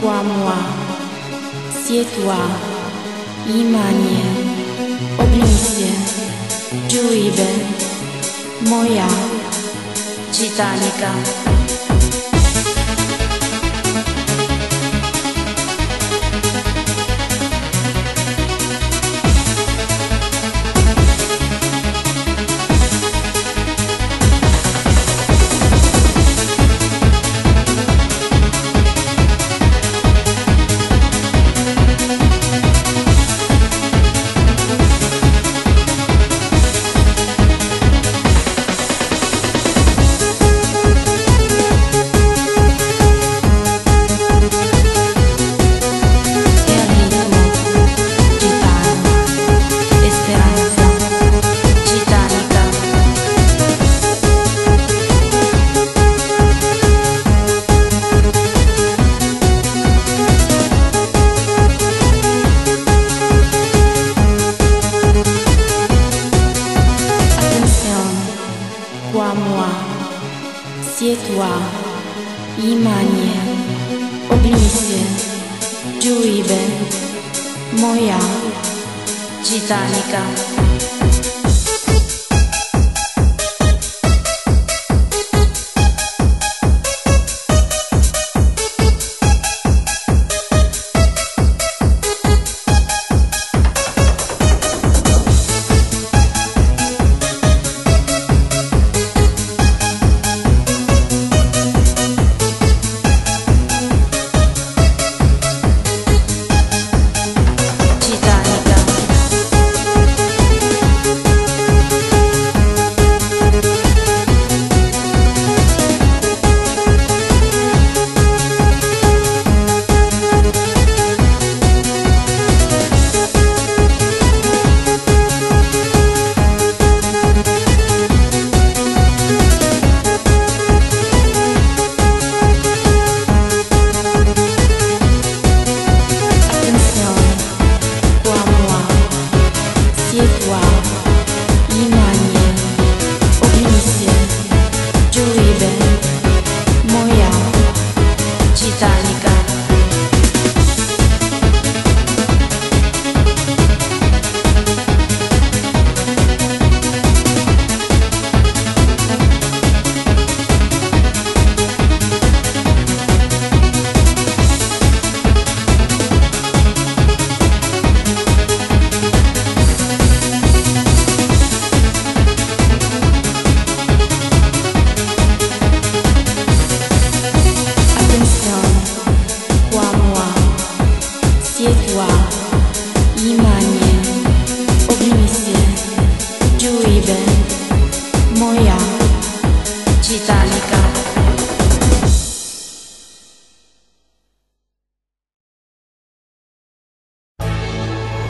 toi moi, sieds-toi, imanie, obnij się, moja. Czytanika. Wszystkie tła, imanie, ognisy, dziuriby, moja, dzitanika.